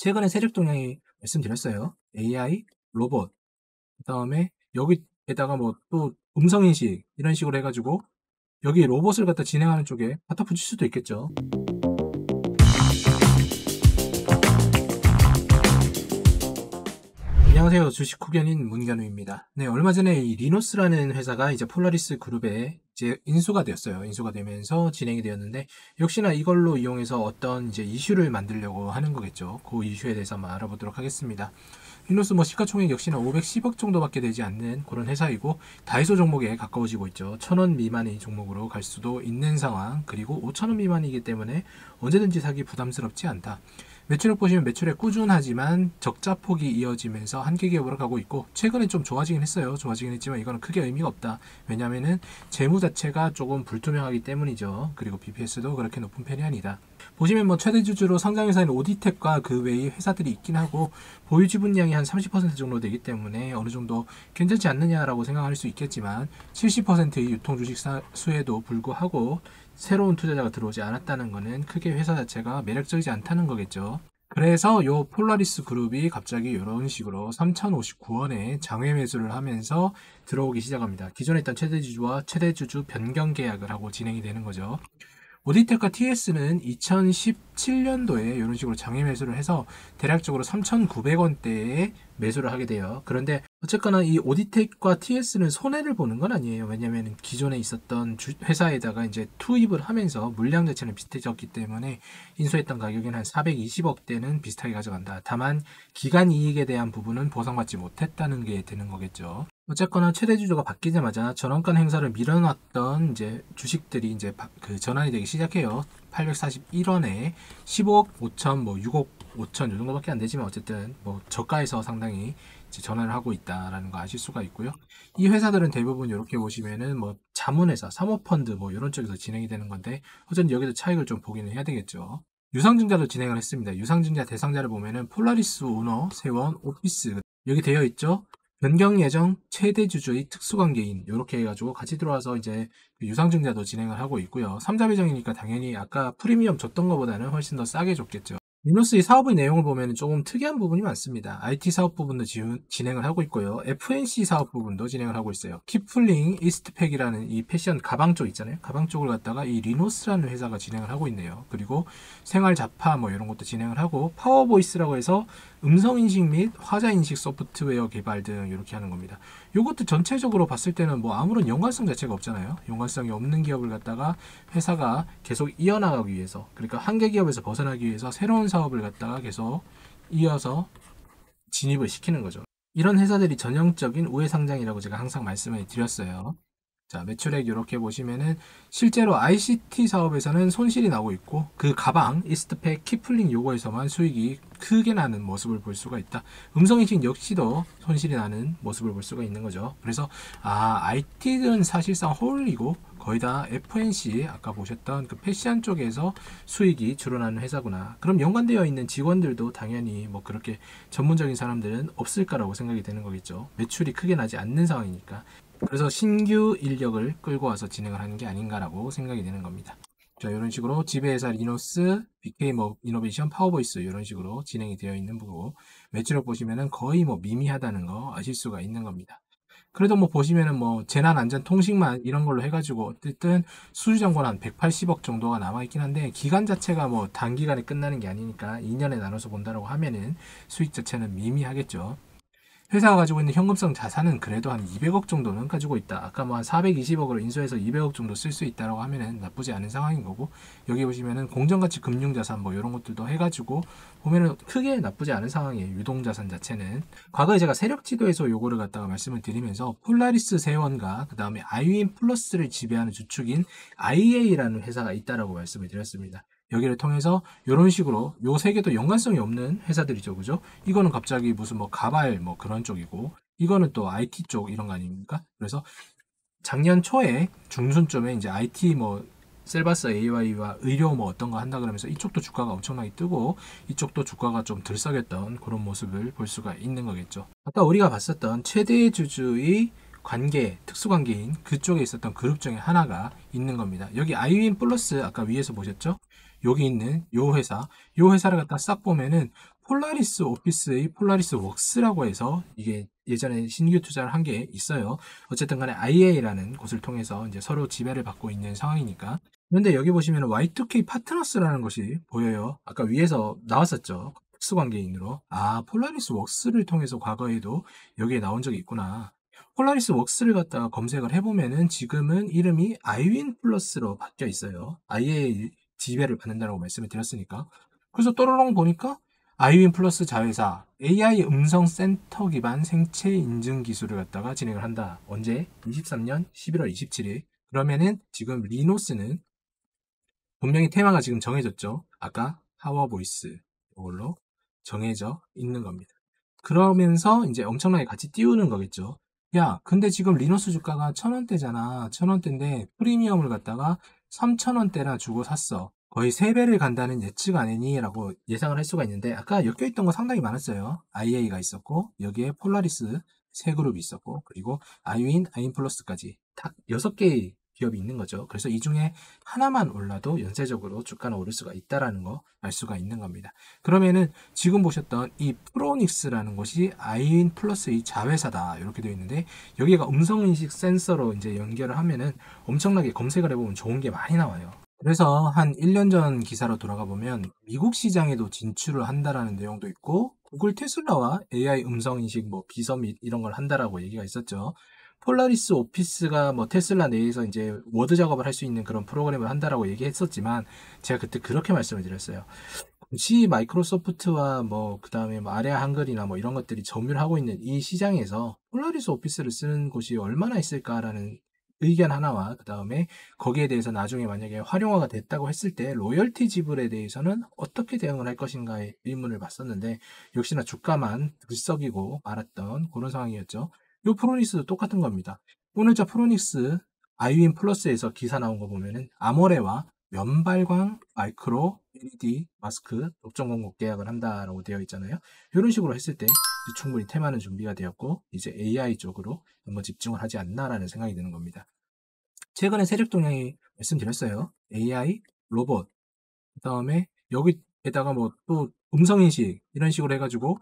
최근에 세력 동향이 말씀드렸어요. AI, 로봇, 그 다음에 여기에다가 뭐 또 음성인식 이런 식으로 해가지고 여기 로봇을 갖다 진행하는 쪽에 갖다 붙일 수도 있겠죠. 안녕하세요. 주식 후견인 문견우입니다. 네, 얼마 전에 이 리노스라는 회사가 이제 폴라리스 그룹에 이제 인수가 되었어요. 인수가 되면서 진행이 되었는데 역시나 이걸로 이용해서 어떤 이제 이슈를 만들려고 하는 거겠죠. 그 이슈에 대해서 한번 알아보도록 하겠습니다. 리노스 뭐 시가총액 역시나 510억 정도밖에 되지 않는 그런 회사이고 다이소 종목에 가까워지고 있죠. 1000원 미만의 종목으로 갈 수도 있는 상황 그리고 5000원 미만이기 때문에 언제든지 사기 부담스럽지 않다. 매출액 보시면 매출액 꾸준하지만 적자 폭이 이어지면서 한계 기업으로 가고 있고 최근에 좀 좋아지긴 했어요. 좋아지긴 했지만 이거는 크게 의미가 없다. 왜냐하면은 재무 자체가 조금 불투명하기 때문이죠. 그리고 BPS도 그렇게 높은 편이 아니다. 보시면 뭐 최대 주주로 상장회사인 오디텍과 그 외의 회사들이 있긴 하고 보유 지분량이 한 30% 정도 되기 때문에 어느 정도 괜찮지 않느냐라고 생각할 수 있겠지만 70%의 유통 주식 수에도 불구하고 새로운 투자자가 들어오지 않았다는 것은 크게 회사 자체가 매력적이지 않다는 거겠죠. 그래서 요 폴라리스 그룹이 갑자기 이런 식으로 3,059원에 장외 매수를 하면서 들어오기 시작합니다. 기존에 있던 최대 주주와 최대 주주 변경 계약을 하고 진행이 되는 거죠. 오디텍과 TS는 2017년도에 이런 식으로 장외 매수를 해서 대략적으로 3,900원대에 매수를 하게 돼요. 그런데 어쨌거나 이 오디텍과 TS는 손해를 보는 건 아니에요. 왜냐하면 기존에 있었던 회사에다가 이제 투입을 하면서 물량 자체는 비슷해졌기 때문에 인수했던 가격은 한 420억대는 비슷하게 가져간다. 다만 기간 이익에 대한 부분은 보상받지 못했다는 게 되는 거겠죠. 어쨌거나 최대 주주가 바뀌자마자 전원권 행사를 밀어놨던 이제 주식들이 이제 그 전환이 되기 시작해요. 841원에 15억 5천, 뭐 6억 5천 이 정도밖에 안 되지만 어쨌든 뭐 저가에서 상당히 전환을 하고 있다라는 거 아실 수가 있고요. 이 회사들은 대부분 이렇게 보시면은 뭐 자문회사, 사모펀드 뭐 이런 쪽에서 진행이 되는 건데 어쨌든 여기서 차익을 좀 보기는 해야 되겠죠. 유상증자도 진행을 했습니다. 유상증자 대상자를 보면은 폴라리스 오너, 세원, 오피스 여기 되어 있죠. 변경 예정 최대 주주의 특수관계인 이렇게 해가지고 같이 들어와서 이제 그 유상증자도 진행을 하고 있고요. 3자 배정이니까 당연히 아까 프리미엄 줬던 것보다는 훨씬 더 싸게 줬겠죠. 리노스의 사업의 내용을 보면 조금 특이한 부분이 많습니다. IT 사업 부분도 지운, 진행을 하고 있고요. FNC 사업 부분도 진행을 하고 있어요. 키플링 이스트팩이라는 이 패션 가방 쪽 있잖아요. 가방 쪽을 갖다가 이 리노스라는 회사가 진행을 하고 있네요. 그리고 생활 잡화 뭐 이런 것도 진행을 하고 파워보이스라고 해서 음성인식 및 화자인식 소프트웨어 개발 등 이렇게 하는 겁니다. 이것도 전체적으로 봤을 때는 뭐 아무런 연관성 자체가 없잖아요. 연관성이 없는 기업을 갖다가 회사가 계속 이어나가기 위해서 그러니까 한계 기업에서 벗어나기 위해서 새로운 사업을 갖다가 계속 이어서 진입을 시키는 거죠. 이런 회사들이 전형적인 우회 상장이라고 제가 항상 말씀을 드렸어요. 자, 매출액 이렇게 보시면은 실제로 ICT 사업에서는 손실이 나고 있고 그 가방, 이스트팩, 키플링 요거에서만 수익이 크게 나는 모습을 볼 수가 있다. 음성 인식 역시도 손실이 나는 모습을 볼 수가 있는 거죠. 그래서 아, IT는 사실상 홀이고 거의 다 FNC 아까 보셨던 그 패션 쪽에서 수익이 주로 나는 회사구나. 그럼 연관되어 있는 직원들도 당연히 뭐 그렇게 전문적인 사람들은 없을까라고 생각이 되는 거겠죠. 매출이 크게 나지 않는 상황이니까. 그래서 신규 인력을 끌고 와서 진행을 하는 게 아닌가라고 생각이 되는 겁니다. 자, 이런 식으로 지배회사 리노스, BK 뭐 이노베이션, 파워보이스 이런 식으로 진행이 되어 있는 부분 매출을 보시면은 거의 뭐 미미하다는 거 아실 수가 있는 겁니다. 그래도 뭐 보시면은 뭐 재난 안전 통신망 이런 걸로 해가지고 어쨌든 수주 잔고는 한 180억 정도가 남아 있긴 한데 기간 자체가 뭐 단기간에 끝나는 게 아니니까 2년에 나눠서 본다라고 하면은 수익 자체는 미미하겠죠. 회사가 가지고 있는 현금성 자산은 그래도 한 200억 정도는 가지고 있다. 아까 뭐 한 420억으로 인수해서 200억 정도 쓸 수 있다라고 하면은 나쁘지 않은 상황인 거고 여기 보시면은 공정가치 금융자산 뭐 이런 것들도 해가지고 보면은 크게 나쁘지 않은 상황이에요. 유동자산 자체는 과거에 제가 세력 지도에서 요거를 갖다가 말씀을 드리면서 폴라리스 세원과 그 다음에 아이윈 플러스를 지배하는 주축인 IA라는 회사가 있다라고 말씀을 드렸습니다. 여기를 통해서 이런 식으로 요 세 개도 연관성이 없는 회사들이죠. 그죠? 이거는 갑자기 무슨 뭐 가발 뭐 그런 쪽이고 이거는 또 IT 쪽 이런 거 아닙니까? 그래서 작년 초에 중순쯤에 이제 IT 뭐 셀바스 AI와 의료 뭐 어떤 거 한다 그러면서 이쪽도 주가가 엄청나게 뜨고 이쪽도 주가가 좀 들썩였던 그런 모습을 볼 수가 있는 거겠죠. 아까 우리가 봤었던 최대 주주의 관계, 특수관계인 그쪽에 있었던 그룹 중에 하나가 있는 겁니다. 여기 아이윈 플러스 아까 위에서 보셨죠? 여기 있는 요 회사, 요 회사를 갖다 싹 보면은 폴라리스 오피스의 폴라리스 웍스라고 해서 이게 예전에 신규 투자를 한 게 있어요. 어쨌든 간에 IA라는 곳을 통해서 이제 서로 지배를 받고 있는 상황이니까. 그런데 여기 보시면 Y2K 파트너스라는 것이 보여요. 아까 위에서 나왔었죠. 특수관계인으로. 아, 폴라리스 웍스를 통해서 과거에도 여기에 나온 적이 있구나. 폴라리스 웍스를 갖다가 검색을 해보면은 지금은 이름이 아이윈 플러스로 바뀌어 있어요. IA 지배를 받는다고 말씀을 드렸으니까. 그래서 또로롱 보니까 아이윈 플러스 자회사 AI 음성 센서 기반 생체 인증 기술을 갖다가 진행을 한다. 언제? 23년 11월 27일. 그러면은 지금 리노스는 분명히 테마가 지금 정해졌죠. 아까 파워보이스 이걸로 정해져 있는 겁니다. 그러면서 이제 엄청나게 같이 띄우는 거겠죠. 야, 근데 지금 리노스 주가가 천 원대잖아. 천 원대인데 프리미엄을 갖다가 3천원대나 주고 샀어. 거의 3배를 간다는 예측 아니니? 라고 예상을 할 수가 있는데 아까 엮여있던 거 상당히 많았어요. IA가 있었고 여기에 폴라리스 세 그룹이 있었고 그리고 아이윈, 아인 플러스까지 딱 6개의 기업이 있는 거죠. 그래서 이 중에 하나만 올라도 연쇄적으로 주가는 오를 수가 있다라는 거 알 수가 있는 겁니다. 그러면은 지금 보셨던 이 프로닉스라는 것이 아이윈 플러스의 자회사다 이렇게 되어 있는데 여기가 음성 인식 센서로 이제 연결을 하면은 엄청나게 검색을 해보면 좋은 게 많이 나와요. 그래서 한 1년 전 기사로 돌아가 보면 미국 시장에도 진출을 한다라는 내용도 있고 구글 테슬라와 AI 음성 인식 뭐 비서 및 이런 걸 한다라고 얘기가 있었죠. 폴라리스 오피스가 뭐 테슬라 내에서 이제 워드 작업을 할 수 있는 그런 프로그램을 한다라고 얘기했었지만 제가 그때 그렇게 말씀을 드렸어요. 굳이 마이크로소프트와 뭐 그다음에 뭐 아래아 한글이나 뭐 이런 것들이 점유하고 있는 이 시장에서 폴라리스 오피스를 쓰는 곳이 얼마나 있을까라는 의견 하나와 그 다음에 거기에 대해서 나중에 만약에 활용화가 됐다고 했을 때 로열티 지불에 대해서는 어떻게 대응을 할 것인가의 의문을 봤었는데 역시나 주가만 들썩이고 말았던 그런 상황이었죠. 요 프로닉스도 똑같은 겁니다. 오늘자 프로닉스 아이윈 플러스에서 기사 나온 거 보면은 아모레와 면발광 마이크로 LED 마스크 독점 공급 계약을 한다라고 되어 있잖아요. 이런 식으로 했을 때 충분히 테마는 준비가 되었고 이제 AI 쪽으로 한번 집중을 하지 않나라는 생각이 드는 겁니다. 최근에 세력 동향이 말씀드렸어요. AI, 로봇, 그 다음에 여기에다가 뭐 또 음성인식 이런 식으로 해가지고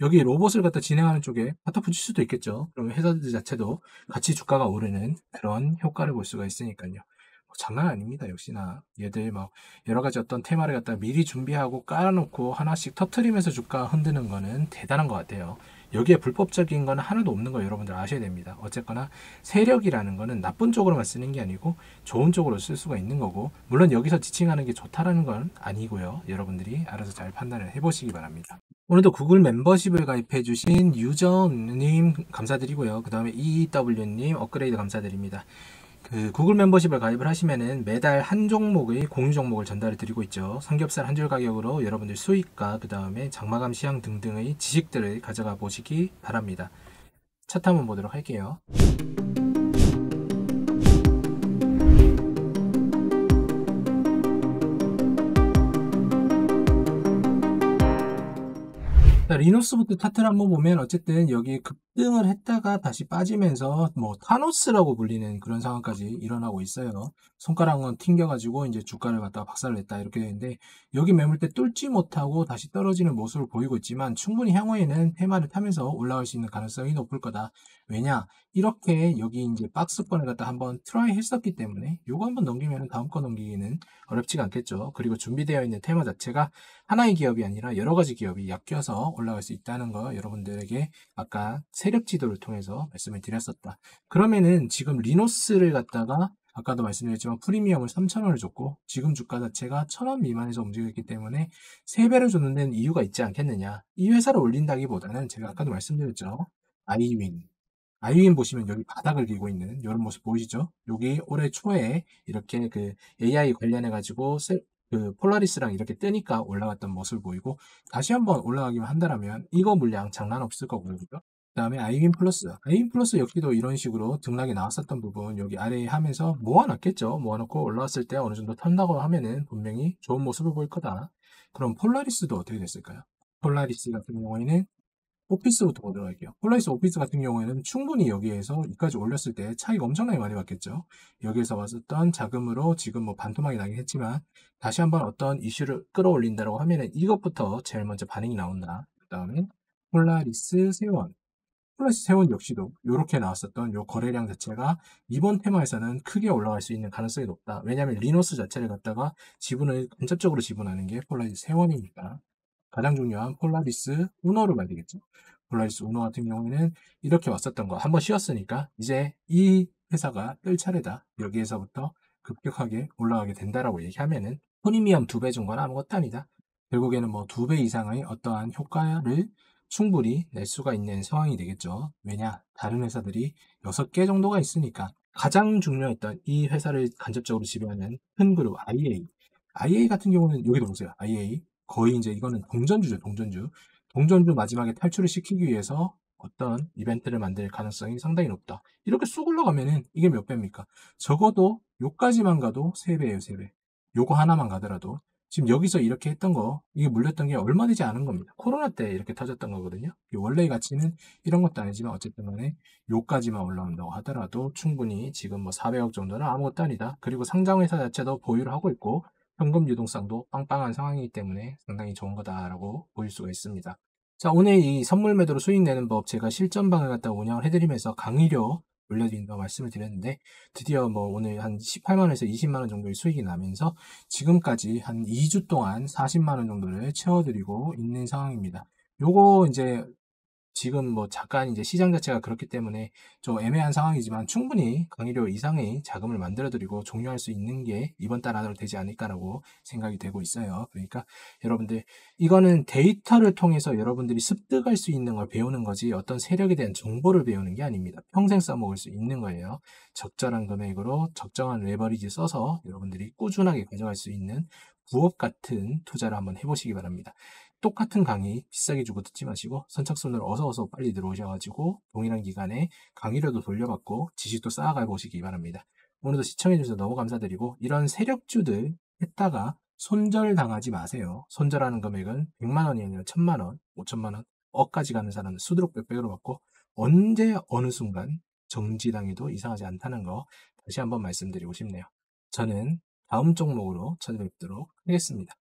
여기 로봇을 갖다 진행하는 쪽에 갖다 붙일 수도 있겠죠. 그러면 회사들 자체도 같이 주가가 오르는 그런 효과를 볼 수가 있으니까요. 뭐 장난 아닙니다. 역시나 얘들 막 여러 가지 어떤 테마를 갖다 미리 준비하고 깔아놓고 하나씩 터트리면서 주가 흔드는 거는 대단한 것 같아요. 여기에 불법적인 건 하나도 없는 거 여러분들 아셔야 됩니다. 어쨌거나 세력이라는 거는 나쁜 쪽으로만 쓰는 게 아니고 좋은 쪽으로 쓸 수가 있는 거고 물론 여기서 지칭하는 게 좋다라는 건 아니고요. 여러분들이 알아서 잘 판단을 해보시기 바랍니다. 오늘도 구글 멤버십을 가입해 주신 유저님 감사드리고요. 그 다음에 EW님 업그레이드 감사드립니다. 그 구글 멤버십을 가입을 하시면은 매달 한 종목의 공유 종목을 전달해 드리고 있죠. 삼겹살 한 줄 가격으로 여러분들 수익과 그 다음에 장마감 시향 등등의 지식들을 가져가 보시기 바랍니다. 차트 한번 보도록 할게요. 자, 리노스부터 차트를 한번 보면 어쨌든 여기 급등을 했다가 다시 빠지면서 뭐 타노스라고 불리는 그런 상황까지 일어나고 있어요. 손가락은 튕겨가지고 이제 주가를 갖다가 박살냈다 이렇게 되는데 여기 매물대 뚫지 못하고 다시 떨어지는 모습을 보이고 있지만 충분히 향후에는 테마를 타면서 올라갈 수 있는 가능성이 높을 거다. 왜냐 이렇게 여기 이제 박스권을 갖다 한번 try 했었기 때문에 요거 한번 넘기면 다음 거 넘기기는 어렵지가 않겠죠. 그리고 준비되어 있는 테마 자체가 하나의 기업이 아니라 여러 가지 기업이 엮여서 올라갈 수 있다는 거 여러분들에게 아까 세력 지도를 통해서 말씀을 드렸었다. 그러면은 지금 리노스를 갖다가 아까도 말씀드렸지만 프리미엄을 3,000원을 줬고 지금 주가 자체가 1,000원 미만에서 움직였기 때문에 3배를 줬는 데는 이유가 있지 않겠느냐. 이 회사를 올린다기보다는 제가 아까도 말씀드렸죠. 아이윈. 아이윈 보시면 여기 바닥을 기고 있는 이런 모습 보이시죠? 여기 올해 초에 이렇게 그 AI 관련해 가지고 그 폴라리스랑 이렇게 뜨니까 올라갔던 모습을 보이고 다시 한번 올라가기만 한다면 이거 물량 장난 없을 거고요. 그 다음에 아이윈 플러스. 아이윈 플러스 여기도 이런 식으로 등락이 나왔었던 부분 여기 아래에 하면서 모아놨겠죠. 모아놓고 올라왔을 때 어느 정도 턴다고 하면은 분명히 좋은 모습을 보일 거다. 그럼 폴라리스도 어떻게 됐을까요? 폴라리스 같은 경우에는 오피스부터 보도록 할게요. 폴라리스 오피스 같은 경우에는 충분히 여기에서 이까지 올렸을 때 차익이 엄청나게 많이 봤겠죠. 여기에서 봤었던 자금으로 지금 뭐 반토막이 나긴 했지만 다시 한번 어떤 이슈를 끌어올린다고 하면은 이것부터 제일 먼저 반응이 나온다. 그 다음에 폴라리스 세원. 폴라리스 세원 역시도 이렇게 나왔었던 요 거래량 자체가 이번 테마에서는 크게 올라갈 수 있는 가능성이 높다. 왜냐하면 리노스 자체를 갖다가 지분을 간접적으로 지분하는 게 폴라리스 세원이니까. 가장 중요한 폴라리스 우노를 봐야 되겠죠. 폴라리스 우노 같은 경우에는 이렇게 왔었던 거 한번 쉬었으니까 이제 이 회사가 뜰 차례다. 여기에서부터 급격하게 올라가게 된다라고 얘기하면은 프리미엄 두 배 준 건 아무것도 아니다. 결국에는 뭐 두 배 이상의 어떠한 효과를 충분히 낼 수가 있는 상황이 되겠죠. 왜냐? 다른 회사들이 6개 정도가 있으니까 가장 중요했던 이 회사를 간접적으로 지배하는 큰 그룹 IA. IA 같은 경우는 여기도 보세요. IA. 거의 이제 이거는 동전주죠, 동전주. 동전주 마지막에 탈출을 시키기 위해서 어떤 이벤트를 만들 가능성이 상당히 높다. 이렇게 쑥 올라가면은 이게 몇 배입니까? 적어도 요까지만 가도 3배예요, 3배. 요거 하나만 가더라도 지금 여기서 이렇게 했던 거, 이게 물렸던 게 얼마 되지 않은 겁니다. 코로나 때 이렇게 터졌던 거거든요. 원래의 가치는 이런 것도 아니지만 어쨌든 간에 요까지만 올라온다고 하더라도 충분히 지금 뭐 400억 정도는 아무것도 아니다. 그리고 상장회사 자체도 보유를 하고 있고 현금 유동성도 빵빵한 상황이기 때문에 상당히 좋은 거다라고 보일 수가 있습니다. 자, 오늘 이 선물 매도로 수익 내는 법 제가 실전방을 갖다 운영을 해드리면서 강의료 올려드린다고 말씀을 드렸는데 드디어 뭐 오늘 한 18만원에서 20만원 정도의 수익이 나면서 지금까지 한 2주 동안 40만원 정도를 채워드리고 있는 상황입니다. 요거 이제 지금 뭐 잠깐 이제 시장 자체가 그렇기 때문에 좀 애매한 상황이지만 충분히 강의료 이상의 자금을 만들어드리고 종료할 수 있는 게 이번 달 안으로 되지 않을까라고 생각이 되고 있어요. 그러니까 여러분들 이거는 데이터를 통해서 여러분들이 습득할 수 있는 걸 배우는 거지 어떤 세력에 대한 정보를 배우는 게 아닙니다. 평생 써먹을 수 있는 거예요. 적절한 금액으로 적정한 레버리지 써서 여러분들이 꾸준하게 가져갈 수 있는 부업 같은 투자를 한번 해보시기 바랍니다. 똑같은 강의 비싸게 주고 듣지 마시고 선착순으로 어서 어서 빨리 들어오셔가지고 동일한 기간에 강의료도 돌려받고 지식도 쌓아가 보시기 바랍니다. 오늘도 시청해주셔서 너무 감사드리고 이런 세력주들 했다가 손절당하지 마세요. 손절하는 금액은 100만원이 아니라 1000만원, 5천만원, 억까지 가는 사람은 수두룩 빽빽으로 받고 언제 어느 순간 정지당해도 이상하지 않다는 거 다시 한번 말씀드리고 싶네요. 저는 다음 종목으로 찾아뵙도록 하겠습니다.